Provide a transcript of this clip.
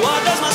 What does my